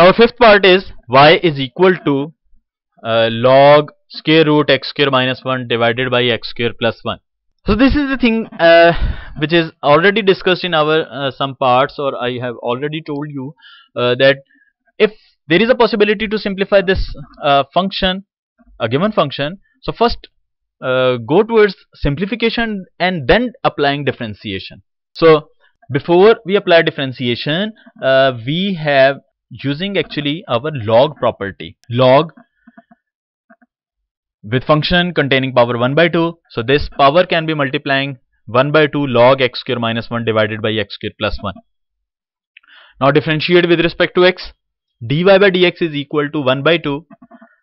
Now our fifth part is y is equal to uh, log square root x square minus 1 divided by x square plus 1. So this is the thing uh, which is already discussed in our uh, some parts or I have already told you uh, that if there is a possibility to simplify this uh, function a given function so first uh, go towards simplification and then applying differentiation. So before we apply differentiation we have using actually our log property. Log with function containing power 1 by 2 so this power can be multiplying 1 by 2 log x square minus 1 divided by x square plus 1 now differentiate with respect to x. Dy by dx is equal to 1 by 2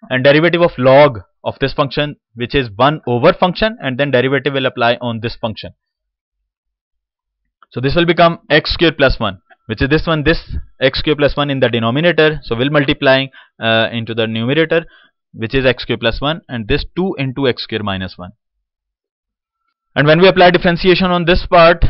and derivative of log of this function which is 1 over function and then derivative will apply on this function. So this will become x square plus 1 which is this one this x square plus 1 in the denominator so we'll multiplying uh, into the numerator which is x square plus 1 and this 2 into x square minus 1 and when we apply differentiation on this part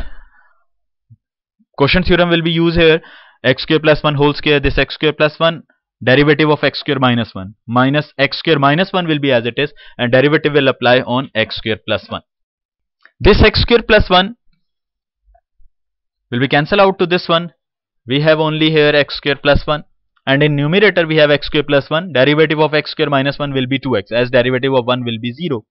quotient theorem will be used here x square plus 1 whole square this x square plus 1 derivative of x square minus 1 minus x square minus 1 will be as it is and derivative will apply on x square plus 1 this x square plus 1 will be cancel out to this one we have only here x square plus 1 and in numerator we have x square plus 1 derivative of x square minus 1 will be 2x as derivative of 1 will be 0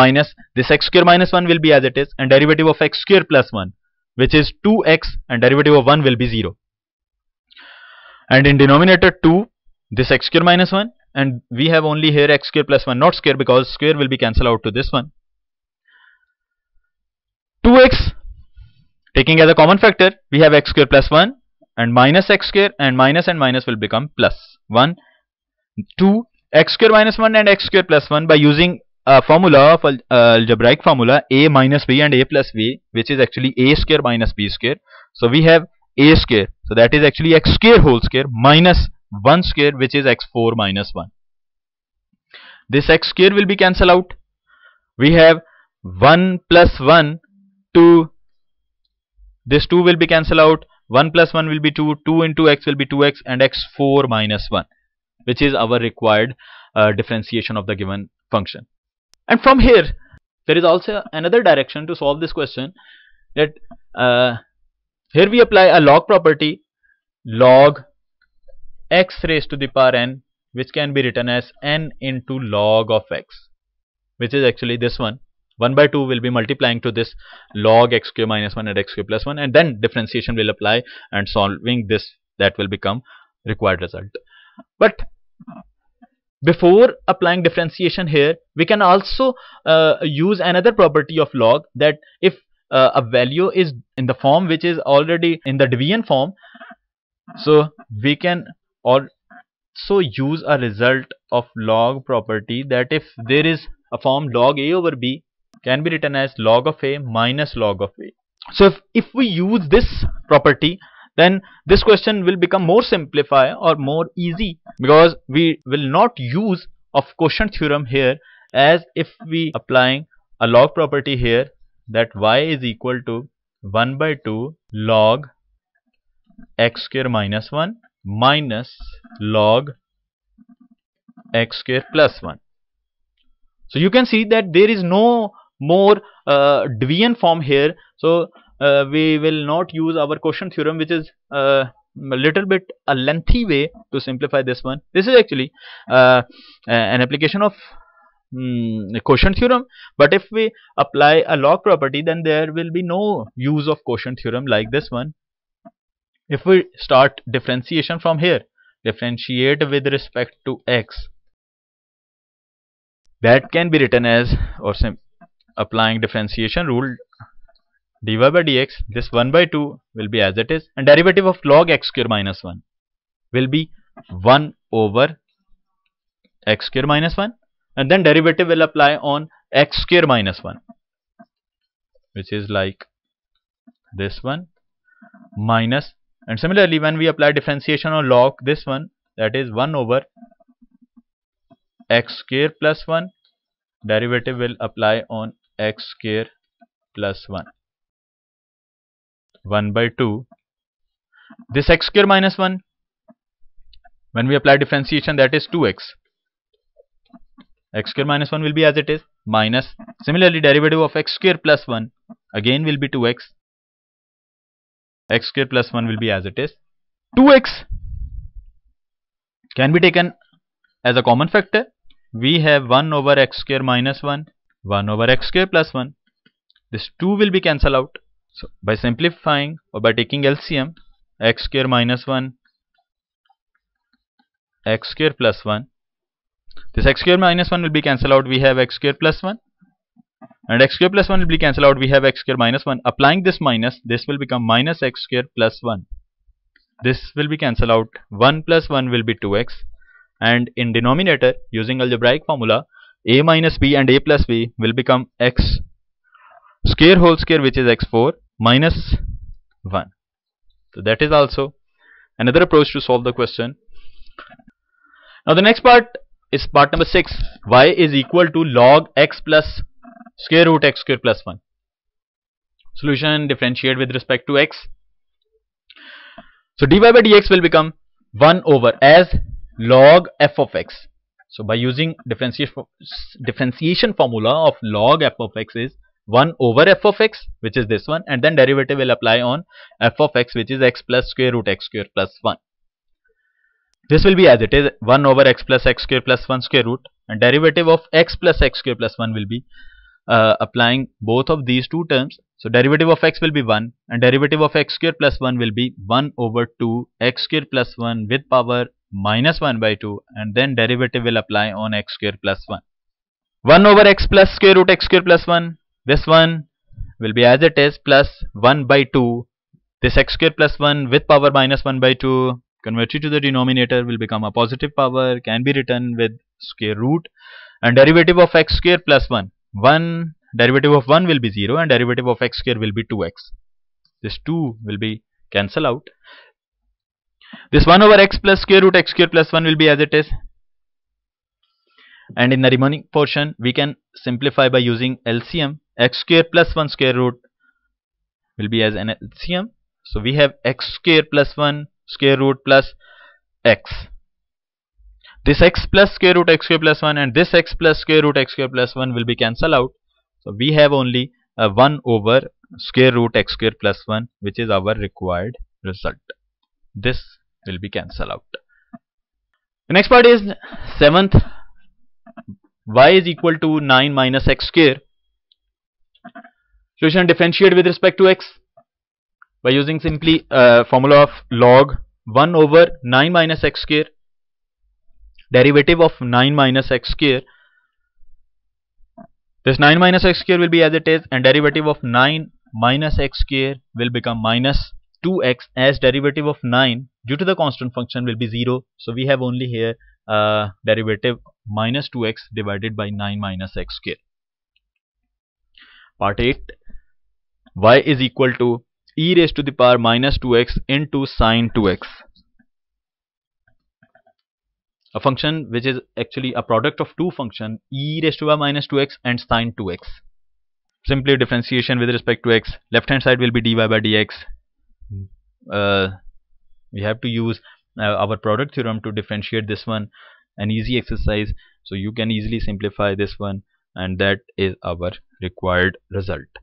minus this x square minus 1 will be as it is and derivative of x square plus 1 which is 2x and derivative of 1 will be 0 and in denominator 2 this x square minus 1 and we have only here x square plus 1 not square because square will be cancelled out to this one. 2x taking as a common factor we have x square plus 1 and minus x square and minus and minus will become plus 1 2 x square minus 1 and x square plus 1 by using a formula of uh, algebraic formula a minus b and a plus b which is actually a square minus b square. So we have a square. So that is actually x square whole square minus 1 square which is x4 minus 1 this x square will be cancelled out. We have 1 plus 1 2 this 2 will be cancelled out 1 plus 1 will be 2 2 into x will be 2x and x4 minus 1 which is our required uh, differentiation of the given function. And from here there is also another direction to solve this question that uh, here we apply a log property log x raised to the power n which can be written as n into log of x which is actually this one 1 by 2 will be multiplying to this log x square minus 1 and x square plus 1 and then differentiation will apply and solving this that will become required result. But before applying differentiation here we can also uh, use another property of log that if uh, a value is in the form which is already in the division form so we can also use a result of log property that if there is a form log a over b can be written as log of a minus log of a. So if, if we use this property then this question will become more simplify or more easy because we will not use of quotient theorem here as if we applying a log property here that y is equal to 1 by 2 log x square minus 1 minus log x square plus 1 so you can see that there is no more uh, form here. So uh, we will not use our quotient theorem which is uh, a little bit a lengthy way to simplify this one. This is actually uh, an application of um, quotient theorem. But if we apply a log property then there will be no use of quotient theorem like this one. If we start differentiation from here differentiate with respect to x. That can be written as or applying differentiation rule dy by dx this 1 by 2 will be as it is and derivative of log x square minus 1 will be 1 over x square minus 1 and then derivative will apply on x square minus 1 which is like this one minus and similarly when we apply differentiation on log this one that is 1 over x square plus 1 derivative will apply on x square plus 1 1 by 2 this x square minus 1 when we apply differentiation that is 2x x. Square minus 1 will be as it is minus similarly derivative of x square plus 1 again will be 2x x. Square plus 1 will be as it is 2x can be taken as a common factor. We have 1 over x square minus 1 1 over x square plus 1 this 2 will be cancelled out. So by simplifying or by taking LCM x square minus 1 x square plus 1 this x square minus 1 will be cancelled out. We have x square plus 1 and x square plus 1 will be cancelled out. We have x square minus 1 applying this minus this will become minus x square plus 1 this will be cancelled out. 1 plus 1 will be 2x and in denominator using algebraic formula a minus b and a plus b will become x square whole square which is x4 minus 1 so that is also another approach to solve the question. Now the next part is part number 6 y is equal to log x plus square root x square plus 1 solution differentiate with respect to x. So dy by dx will become 1 over as log f of x so by using differentiation differentiation formula of log f of x is 1 over f of x which is this one and then derivative will apply on f of x which is x plus square root x square plus 1 this will be as it is 1 over x plus x square plus 1 square root and derivative of x plus x square plus 1 will be uh, applying both of these two terms. So derivative of x will be 1 and derivative of x square plus 1 will be 1 over 2 x square plus 1 with power minus 1 by 2 and then derivative will apply on x square plus 1. 1 over x plus square root x square plus 1 this one will be as it is plus 1 by 2 this x square plus 1 with power minus 1 by 2 converted to the denominator will become a positive power can be written with square root. And derivative of x square plus 1 1 derivative of 1 will be 0 and derivative of x square will be 2x this 2 will be cancel out this 1 over x plus square root x square plus 1 will be as it is. And in the remaining portion we can simplify by using LCM x square plus 1 square root will be as an LCM so we have x square plus 1 square root plus x. This x plus square root x square plus 1 and this x plus square root x square plus 1 will be cancelled out. So we have only a 1 over square root x square plus 1 which is our required result. This will be cancelled out. The next part is 7th y is equal to 9 minus x square. Solution differentiate with respect to x by using simply uh, formula of log 1 over 9 minus x square derivative of 9 minus x square. This 9 minus x square will be as it is and derivative of 9 minus x square will become minus 2x as derivative of 9 due to the constant function will be 0 so we have only here uh, derivative minus 2x divided by 9 minus x square part 8 y is equal to e raised to the power minus 2x into sine 2x. A function which is actually a product of two functions e raised to the power minus 2x and sine 2x. Simply differentiation with respect to x. Left hand side will be dy by dx. Uh, we have to use uh, our product theorem to differentiate this one an easy exercise so you can easily simplify this one and that is our required result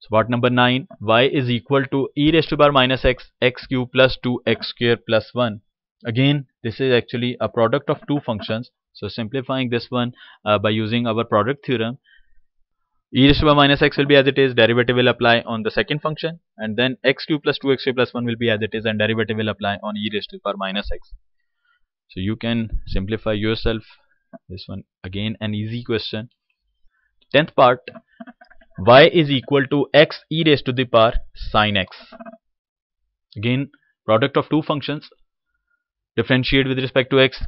so part number 9, y is equal to e raised to the power minus x, x cube plus 2 x square plus 1. Again, this is actually a product of two functions. So simplifying this one uh, by using our product theorem, e raised to power minus x will be as it is, derivative will apply on the second function and then x cube plus 2 x square plus 1 will be as it is and derivative will apply on e raised to the power minus x. So you can simplify yourself this one again an easy question. 10th part y is equal to x e raised to the power sine x. Again, product of two functions. Differentiate with respect to x.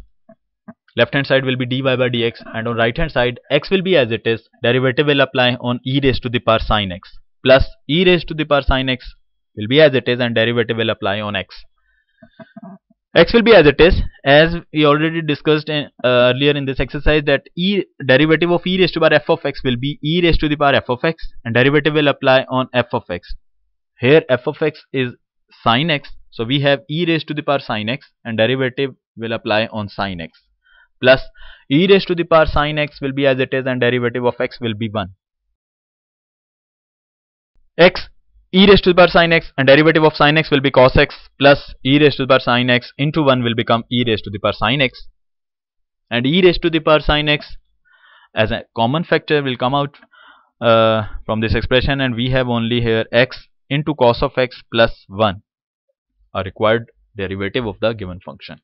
Left hand side will be dy by dx and on right hand side x will be as it is. Derivative will apply on e raised to the power sine x. Plus e raised to the power sine x will be as it is and derivative will apply on x. X will be as it is. As we already discussed in, uh, earlier in this exercise that e derivative of e raised to the power f of x will be e raised to the power f of x and derivative will apply on f of x. Here f of x is sine x. So we have e raised to the power sine x and derivative will apply on sine x plus e raised to the power sine x will be as it is and derivative of x will be 1 x e raised to the power sine x and derivative of sine x will be cos x plus e raised to the power sine x into 1 will become e raised to the power sine x and e raised to the power sine x as a common factor will come out uh, from this expression and we have only here x into cos of x plus 1 a required derivative of the given function.